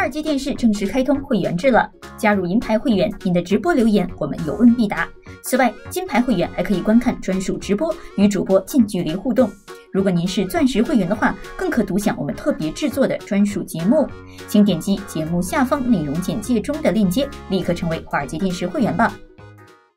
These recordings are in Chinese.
华尔街电视正式开通会员制了，加入银牌会员，您的直播留言我们有问必答。此外，金牌会员还可以观看专属直播，与主播近距离互动。如果您是钻石会员的话，更可独享我们特别制作的专属节目。请点击节目下方内容简介中的链接，立刻成为华尔街电视会员吧。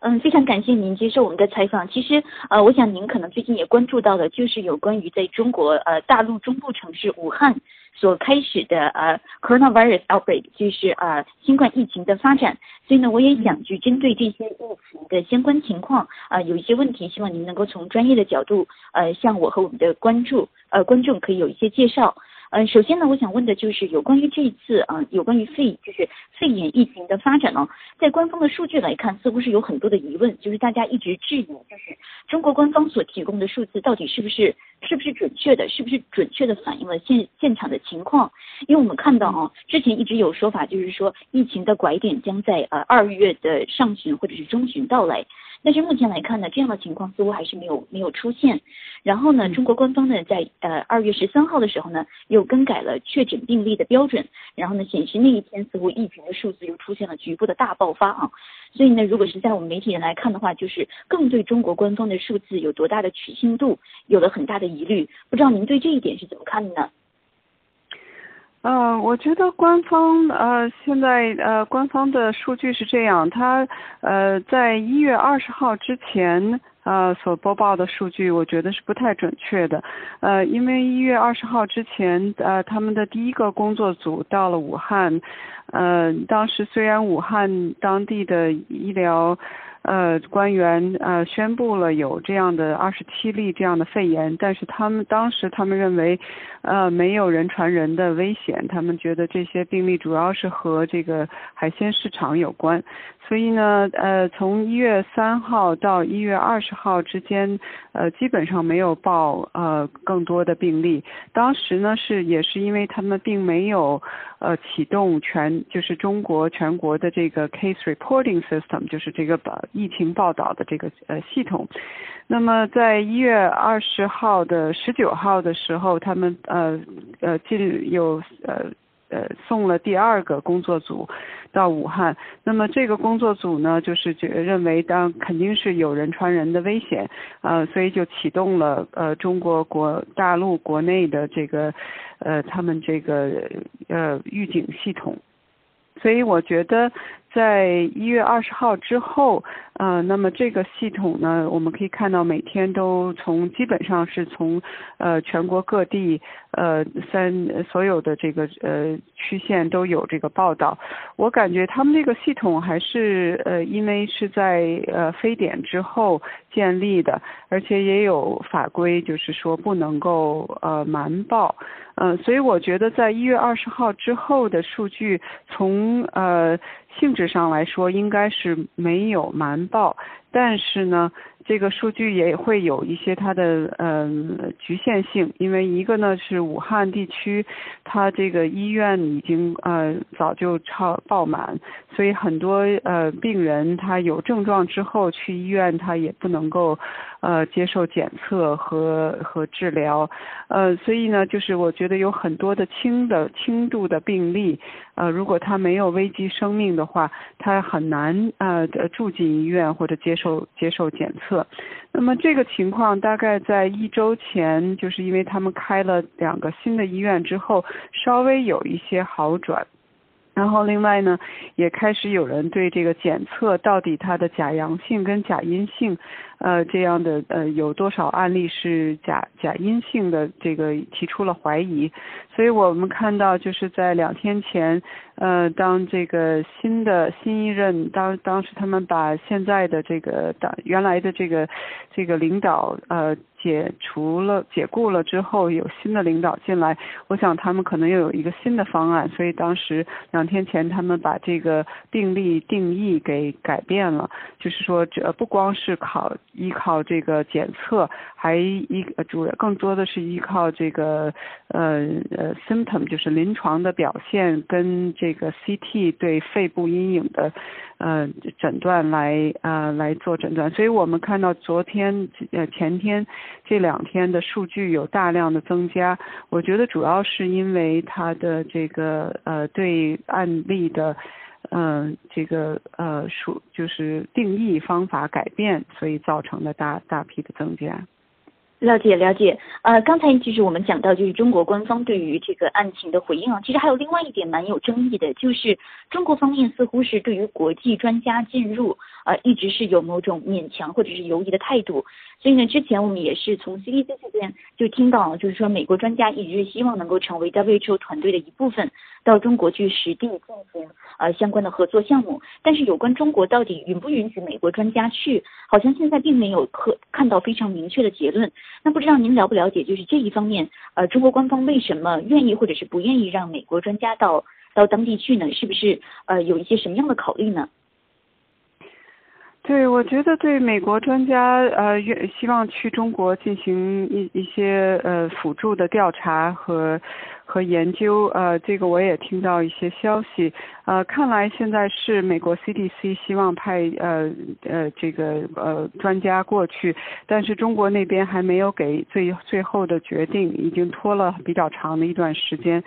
嗯，非常感谢您接受我们的采访。其实，呃，我想您可能最近也关注到的，就是有关于在中国呃大陆中部城市武汉所开始的呃 coronavirus outbreak，就是呃新冠疫情的发展。所以呢，我也想去针对这些疫情的相关情况，啊，有一些问题，希望您能够从专业的角度，呃，向我和我们的关注呃观众可以有一些介绍。嗯，首先呢，我想问的就是有关于这一次啊，有关于肺就是肺炎疫情的发展呢，在官方的数据来看，似乎是有很多的疑问，就是大家一直质疑，就是中国官方所提供的数字到底是不是是不是准确的，是不是准确的反映了现现场的情况？因为我们看到啊，之前一直有说法，就是说疫情的拐点将在呃二月的上旬或者是中旬到来。但是目前来看呢，这样的情况似乎还是没有没有出现。然后呢，中国官方呢在呃二月十三号的时候呢，又更改了确诊病例的标准，然后呢显示那一天似乎疫情的数字又出现了局部的大爆发啊。所以呢，如果是在我们媒体人来看的话，就是更对中国官方的数字有多大的取信度有了很大的疑虑。不知道您对这一点是怎么看的呢？嗯，我觉得官方呃现在呃官方的数据是这样，它呃在一月二十号之前呃所播报的数据，我觉得是不太准确的，呃因为一月二十号之前呃他们的第一个工作组到了武汉，呃当时虽然武汉当地的医疗。呃，官员呃宣布了有这样的二十七例这样的肺炎，但是他们当时他们认为，呃没有人传人的危险，他们觉得这些病例主要是和这个海鲜市场有关。所以呢，呃，从一月三号到一月二十号之间，呃，基本上没有报呃更多的病例。当时呢是也是因为他们并没有呃启动全就是中国全国的这个 case reporting system，就是这个把疫情报道的这个呃系统。那么在一月二十号的十九号的时候，他们呃呃进有呃。呃，送了第二个工作组到武汉。那么这个工作组呢，就是觉认为当肯定是有人传人的危险，呃，所以就启动了呃中国国大陆国内的这个呃他们这个呃预警系统。所以我觉得。在一月二十号之后，呃，那么这个系统呢，我们可以看到每天都从基本上是从呃全国各地呃三所有的这个呃区县都有这个报道。我感觉他们这个系统还是呃因为是在呃非典之后建立的，而且也有法规，就是说不能够呃瞒报。嗯，所以我觉得在一月二十号之后的数据从呃。性质上来说，应该是没有瞒报，但是呢。这个数据也会有一些它的嗯局限性，因为一个呢是武汉地区，它这个医院已经呃早就超爆满，所以很多呃病人他有症状之后去医院，他也不能够呃接受检测和和治疗，呃所以呢就是我觉得有很多的轻的轻度的病例，呃如果他没有危及生命的话，他很难呃住进医院或者接受接受检测。那么这个情况大概在一周前，就是因为他们开了两个新的医院之后，稍微有一些好转。然后另外呢，也开始有人对这个检测到底它的假阳性跟假阴性。呃，这样的呃，有多少案例是假假阴性的？这个提出了怀疑，所以我们看到就是在两天前，呃，当这个新的新一任当当时他们把现在的这个党原来的这个这个领导呃解除了解雇了之后，有新的领导进来，我想他们可能又有一个新的方案，所以当时两天前他们把这个病例定义给改变了，就是说这不光是考。依靠这个检测，还依主要更多的是依靠这个呃呃 symptom，就是临床的表现跟这个 CT 对肺部阴影的呃诊断来呃来做诊断。所以我们看到昨天呃前天这两天的数据有大量的增加，我觉得主要是因为它的这个呃对案例的。嗯，这个呃数就是定义方法改变，所以造成了大大批的增加。了解了解，呃，刚才其实我们讲到，就是中国官方对于这个案情的回应啊，其实还有另外一点蛮有争议的，就是中国方面似乎是对于国际专家进入，呃，一直是有某种勉强或者是犹疑的态度。所以呢，之前我们也是从 CDC 这边就听到了，就是说美国专家一直希望能够成为 WHO 团队的一部分，到中国去实地进行呃相关的合作项目。但是有关中国到底允不允许美国专家去，好像现在并没有可看到非常明确的结论。那不知道您了不了解，就是这一方面，呃，中国官方为什么愿意或者是不愿意让美国专家到到当地去呢？是不是呃有一些什么样的考虑呢？对，我觉得对美国专家呃愿希望去中国进行一一些呃辅助的调查和和研究呃这个我也听到一些消息呃看来现在是美国 CDC 希望派呃呃这个呃专家过去，但是中国那边还没有给最最后的决定，已经拖了比较长的一段时间。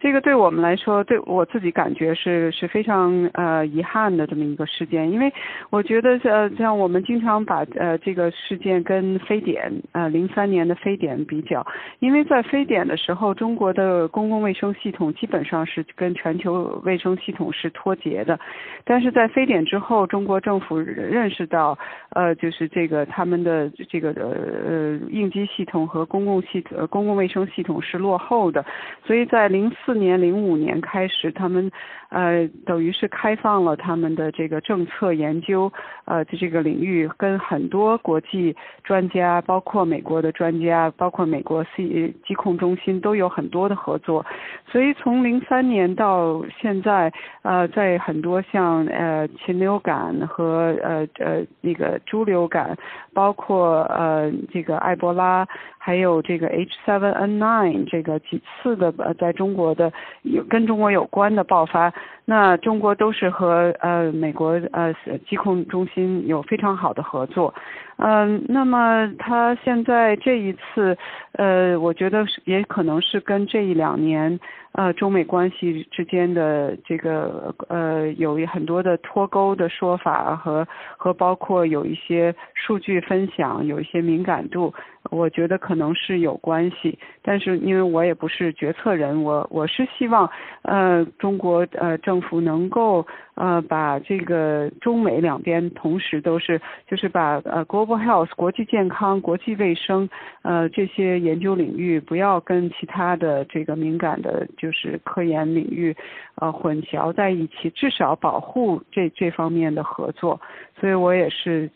这个对我们来说，对我自己感觉是是非常呃遗憾的这么一个事件，因为我觉得呃像我们经常把呃这个事件跟非典呃零三年的非典比较，因为在非典的时候，中国的公共卫生系统基本上是跟全球卫生系统是脱节的，但是在非典之后，中国政府认识到呃就是这个他们的这个呃呃应急系统和公共系呃公共卫生系统是落后的，所以在零四。四年零五年开始，他们呃等于是开放了他们的这个政策研究呃的这个领域，跟很多国际专家，包括美国的专家，包括美国 C 疾控中心都有很多的合作。所以从零三年到现在，呃，在很多像呃禽流感和呃呃那个猪流感，包括呃这个埃博拉。还有这个 H7N9 这个几次的呃，在中国的有跟中国有关的爆发，那中国都是和呃美国呃疾控中心有非常好的合作，嗯，那么他现在这一次，呃，我觉得也可能是跟这一两年。呃，中美关系之间的这个呃，有很多的脱钩的说法和和包括有一些数据分享，有一些敏感度，我觉得可能是有关系。但是因为我也不是决策人，我我是希望呃中国呃政府能够呃把这个中美两边同时都是就是把呃国 health 国际健康、国际卫生呃这些研究领域不要跟其他的这个敏感的。就是科研领域，呃，混淆在一起，至少保护这这方面的合作。所以我也是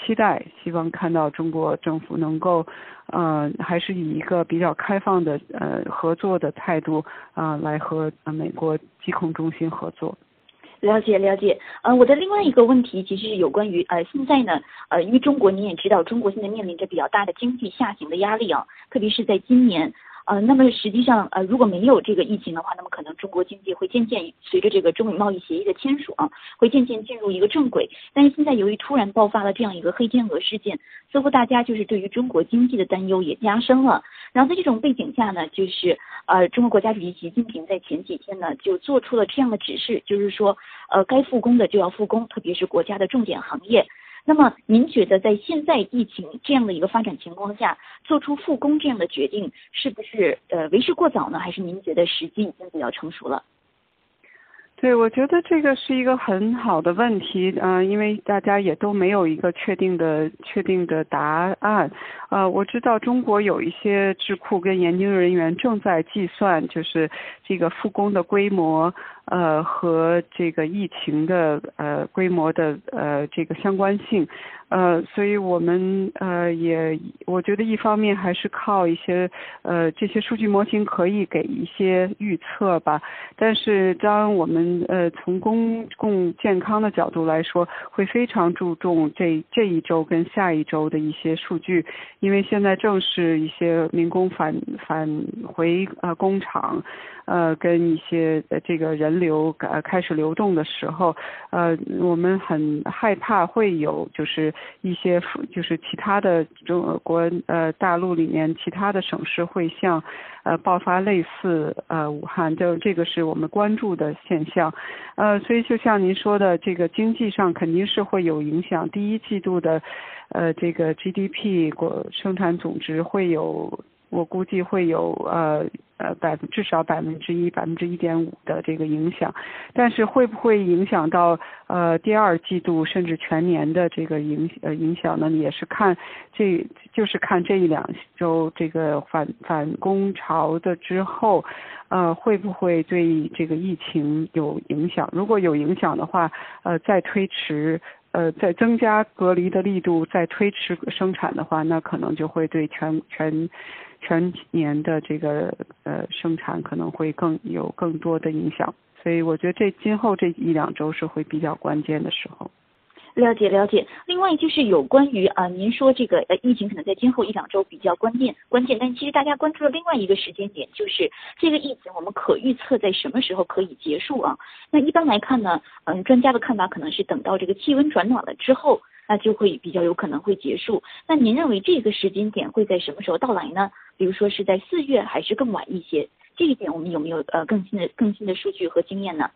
期待，希望看到中国政府能够，呃，还是以一个比较开放的呃合作的态度啊，来和美国疾控中心合作。了解了解，呃，我的另外一个问题其实是有关于呃，现在呢，呃，因为中国你也知道，中国现在面临着比较大的经济下行的压力啊，特别是在今年。呃，那么实际上，呃，如果没有这个疫情的话，那么可能中国经济会渐渐随着这个中美贸易协议的签署啊，会渐渐进入一个正轨。但是现在由于突然爆发了这样一个黑天鹅事件，似乎大家就是对于中国经济的担忧也加深了。然后在这种背景下呢，就是呃，中国国家主席习近平在前几天呢就做出了这样的指示，就是说，呃，该复工的就要复工，特别是国家的重点行业。那么，您觉得在现在疫情这样的一个发展情况下，做出复工这样的决定，是不是呃为时过早呢？还是您觉得时机已经比较成熟了？对，我觉得这个是一个很好的问题，嗯，因为大家也都没有一个确定的、确定的答案。呃，我知道中国有一些智库跟研究人员正在计算，就是这个复工的规模，呃，和这个疫情的呃规模的呃这个相关性。呃，所以我们呃也，我觉得一方面还是靠一些呃这些数据模型可以给一些预测吧，但是当我们呃从公共健康的角度来说，会非常注重这这一周跟下一周的一些数据，因为现在正是一些民工返返回呃工厂。呃，跟一些这个人流呃开始流动的时候，呃，我们很害怕会有就是一些就是其他的中国呃大陆里面其他的省市会像呃爆发类似呃武汉，就这个是我们关注的现象，呃，所以就像您说的，这个经济上肯定是会有影响，第一季度的呃这个 GDP 国生产总值会有。我估计会有呃呃百分至少百分之一百分之一点五的这个影响，但是会不会影响到呃第二季度甚至全年的这个影呃影响呢？也是看这就是看这一两周这个反反攻潮的之后，呃会不会对这个疫情有影响？如果有影响的话，呃再推迟。呃，在增加隔离的力度，再推迟生产的话，那可能就会对全全全年的这个呃生产可能会更有更多的影响。所以我觉得这今后这一两周是会比较关键的时候。了解了解，另外就是有关于啊，您说这个呃疫情可能在今后一两周比较关键关键，但其实大家关注的另外一个时间点就是这个疫情我们可预测在什么时候可以结束啊？那一般来看呢，嗯，专家的看法可能是等到这个气温转暖了之后，那就会比较有可能会结束。那您认为这个时间点会在什么时候到来呢？比如说是在四月还是更晚一些？这一点我们有没有呃更新的更新的数据和经验呢？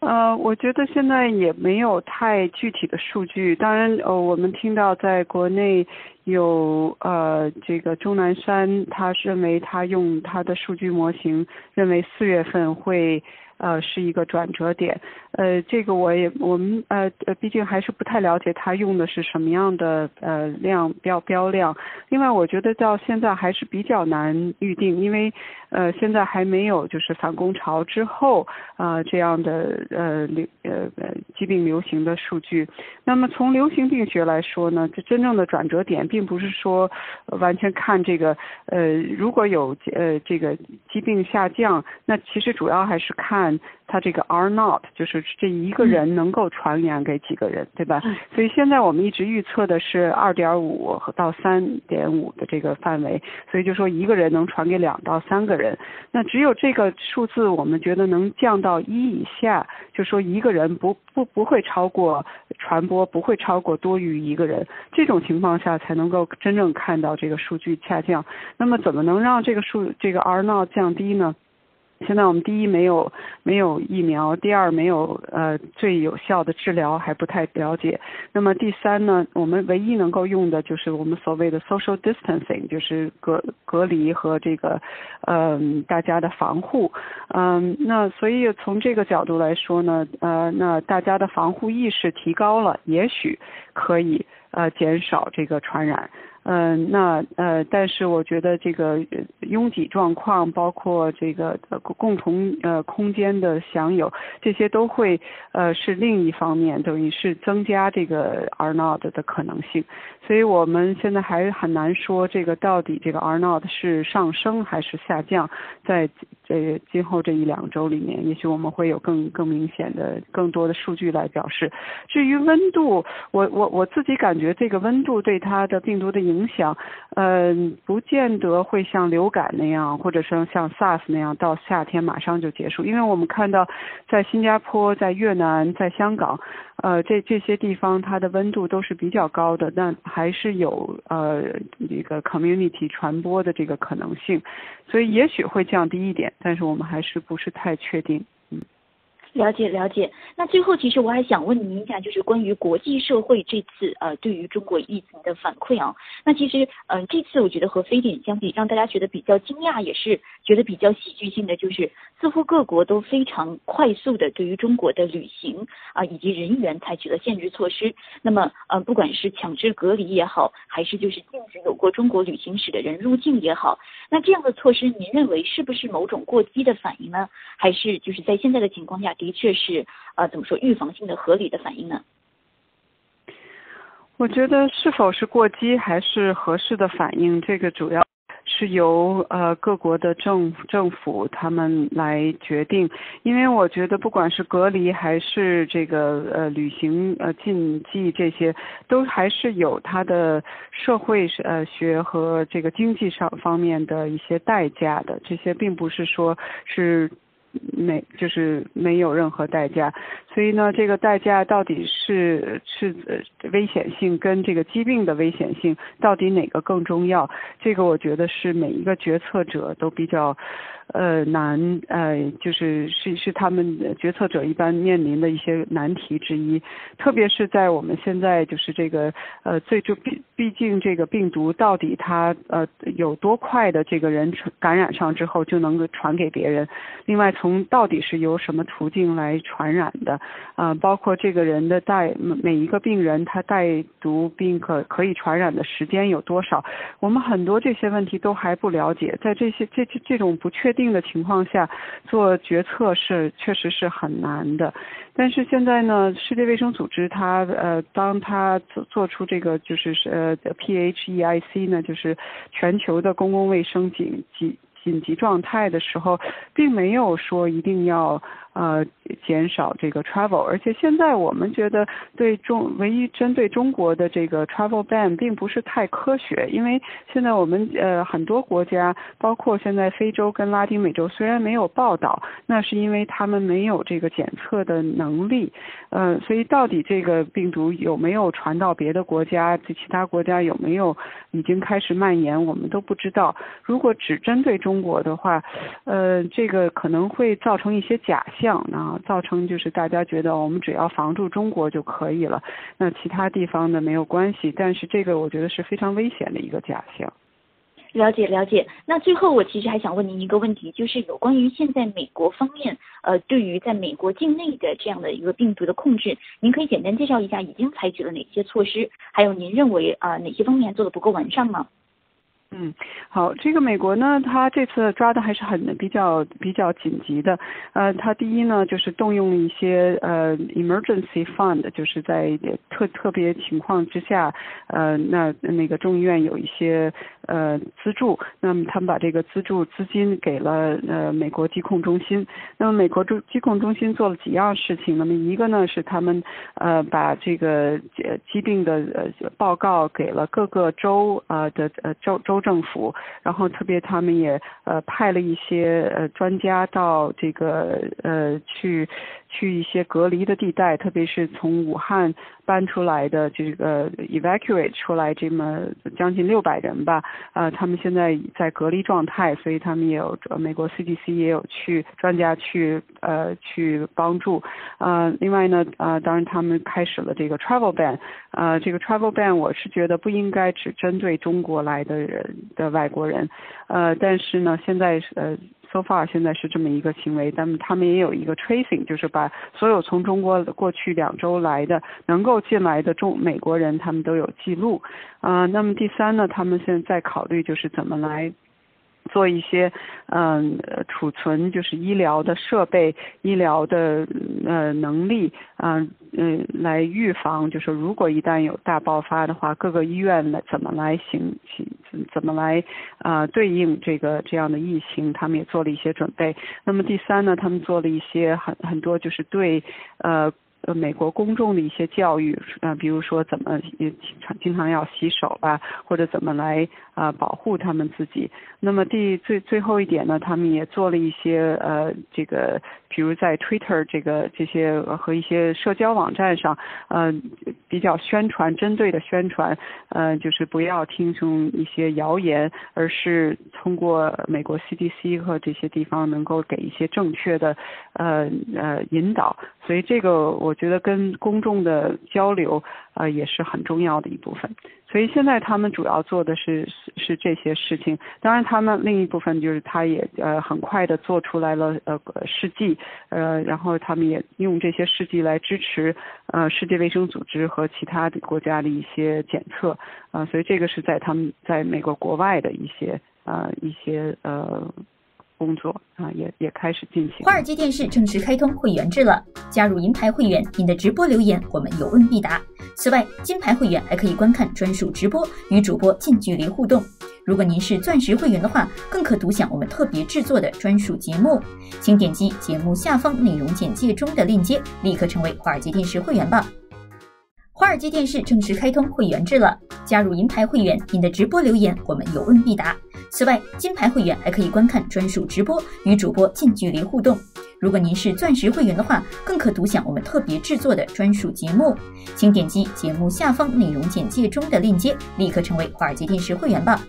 呃，我觉得现在也没有太具体的数据。当然，呃，我们听到在国内有呃这个钟南山，他认为他用他的数据模型认为四月份会。呃，是一个转折点，呃，这个我也我们呃呃，毕竟还是不太了解它用的是什么样的呃量标标量。另外，我觉得到现在还是比较难预定，因为呃现在还没有就是反攻潮之后啊这样的呃流呃呃疾病流行的数据。那么从流行病学来说呢，这真正的转折点并不是说完全看这个呃如果有呃这个疾病下降，那其实主要还是看。他这个 R not 就是这一个人能够传染给几个人，对吧？所以现在我们一直预测的是二点五到三点五的这个范围，所以就说一个人能传给两到三个人。那只有这个数字，我们觉得能降到一以下，就说一个人不不不会超过传播，不会超过多于一个人，这种情况下才能够真正看到这个数据下降。那么怎么能让这个数这个 R not 降低呢？现在我们第一没有没有疫苗，第二没有呃最有效的治疗还不太了解。那么第三呢，我们唯一能够用的就是我们所谓的 social distancing，就是隔隔离和这个嗯大家的防护。嗯，那所以从这个角度来说呢，呃，那大家的防护意识提高了，也许可以呃减少这个传染。嗯，那呃，但是我觉得这个拥挤状况，包括这个共同呃空间的享有，这些都会呃是另一方面，等于是增加这个 R not 的可能性。所以我们现在还很难说这个到底这个 R not 是上升还是下降，在呃今后这一两周里面，也许我们会有更更明显的、更多的数据来表示。至于温度，我我我自己感觉这个温度对它的病毒的影响，嗯，不见得会像流感那样，或者说像 SARS 那样到夏天马上就结束，因为我们看到在新加坡、在越南、在香港。呃，这这些地方它的温度都是比较高的，但还是有呃一个 community 传播的这个可能性，所以也许会降低一点，但是我们还是不是太确定。嗯了解了解，那最后其实我还想问您一下，就是关于国际社会这次呃对于中国疫情的反馈啊。那其实嗯这次我觉得和非典相比，让大家觉得比较惊讶，也是觉得比较戏剧性的，就是似乎各国都非常快速的对于中国的旅行啊以及人员采取了限制措施。那么呃不管是强制隔离也好，还是就是禁止有过中国旅行史的人入境也好，那这样的措施您认为是不是某种过激的反应呢？还是就是在现在的情况下？的确是，呃，怎么说，预防性的合理的反应呢？我觉得是否是过激还是合适的反应，这个主要。是由呃各国的政政府他们来决定，因为我觉得不管是隔离还是这个呃旅行呃禁忌这些，都还是有它的社会呃学和这个经济上方面的一些代价的，这些并不是说是。没，就是没有任何代价，所以呢，这个代价到底是是危险性跟这个疾病的危险性，到底哪个更重要？这个我觉得是每一个决策者都比较。呃，难，呃，就是是是他们决策者一般面临的一些难题之一，特别是在我们现在就是这个呃，最终毕毕竟这个病毒到底它呃有多快的这个人感染上之后就能够传给别人，另外从到底是由什么途径来传染的啊，包括这个人的带每一个病人他带毒病可可以传染的时间有多少，我们很多这些问题都还不了解，在这些这这这种不确定。定的情况下做决策是确实是很难的，但是现在呢，世界卫生组织它呃，当它做做出这个就是呃 PHEIC 呢，就是全球的公共卫生紧急紧急状态的时候，并没有说一定要。呃，减少这个 travel，而且现在我们觉得对中唯一针对中国的这个 travel ban 并不是太科学，因为现在我们呃很多国家，包括现在非洲跟拉丁美洲，虽然没有报道，那是因为他们没有这个检测的能力，呃，所以到底这个病毒有没有传到别的国家，其他国家有没有已经开始蔓延，我们都不知道。如果只针对中国的话，呃，这个可能会造成一些假象。样啊，造成就是大家觉得我们只要防住中国就可以了，那其他地方呢没有关系。但是这个我觉得是非常危险的一个假象。了解了解。那最后我其实还想问您一个问题，就是有关于现在美国方面呃对于在美国境内的这样的一个病毒的控制，您可以简单介绍一下已经采取了哪些措施，还有您认为啊哪些方面做的不够完善吗？嗯，好，这个美国呢，他这次抓的还是很比较比较紧急的。呃，他第一呢，就是动用了一些呃 emergency fund，就是在特特别情况之下，呃，那那个众议院有一些呃资助，那么他们把这个资助资金给了呃美国疾控中心。那么美国中疾控中心做了几样事情，那么一个呢是他们呃把这个疾病的呃报告给了各个州啊的呃州州。政府，然后特别他们也呃派了一些呃专家到这个呃去去一些隔离的地带，特别是从武汉搬出来的这个 evacuate 出来这么将近六百人吧，呃他们现在在隔离状态，所以他们也有美国 CDC 也有去专家去呃去帮助，呃另外呢呃当然他们开始了这个 travel ban，呃这个 travel ban 我是觉得不应该只针对中国来的人。的外国人，呃，但是呢，现在呃，so far 现在是这么一个行为，但他们也有一个 tracing，就是把所有从中国过去两周来的能够进来的中美国人，他们都有记录，啊，那么第三呢，他们现在在考虑就是怎么来。做一些嗯储存就是医疗的设备、医疗的呃能力啊嗯来预防，就是如果一旦有大爆发的话，各个医院来怎么来行行怎么来啊对应这个这样的疫情，他们也做了一些准备。那么第三呢，他们做了一些很很多就是对呃。呃，美国公众的一些教育，呃，比如说怎么也常经常要洗手吧，或者怎么来啊保护他们自己。那么第最最后一点呢，他们也做了一些呃这个。比如在 Twitter 这个这些和一些社交网站上，呃，比较宣传针对的宣传，呃，就是不要听从一些谣言，而是通过美国 CDC 和这些地方能够给一些正确的呃呃引导。所以这个我觉得跟公众的交流啊也是很重要的一部分。所以现在他们主要做的是是这些事情，当然他们另一部分就是他也呃很快的做出来了呃试剂，呃然后他们也用这些试剂来支持呃世界卫生组织和其他的国家的一些检测，啊所以这个是在他们在美国国外的一些啊一些呃工作啊也也开始进行。华尔街电视正式开通会员制了，加入银牌会员，您的直播留言我们有问必答。此外，金牌会员还可以观看专属直播，与主播近距离互动。如果您是钻石会员的话，更可独享我们特别制作的专属节目。请点击节目下方内容简介中的链接，立刻成为华尔街电视会员吧。华尔街电视正式开通会员制了，加入银牌会员，您的直播留言我们有问必答。此外，金牌会员还可以观看专属直播，与主播近距离互动。如果您是钻石会员的话，更可独享我们特别制作的专属节目。请点击节目下方内容简介中的链接，立刻成为华尔街电视会员吧。